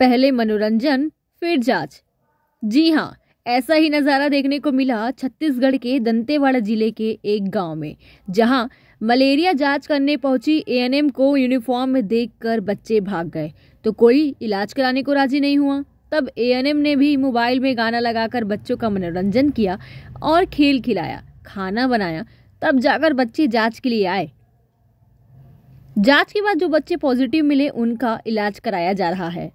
पहले मनोरंजन, फिर जाँच। जी हाँ ऐसा ही नज़ारा देखने को मिला छत्तीसगढ़ के दंतेवाड़ा ज़िले के एक गाँव में, जहाँ मलेरिया जाँच करने पहुँची एएनएम को यूनिफॉर्म में देखकर बच्चे भाग गए। तो कोई इलाज कराने को राज़ी नहीं हुआ। तब एएनएम ने भी मोबाइल में गाना लगाकर बच्चों का मनोरंजन किया और खेल खिलाया, खाना बनाया, तब जाकर बच्चे जाँच के लिए आए। जाँच के बाद जो बच्चे पॉजिटिव मिले, उनका इलाज कराया जा रहा है।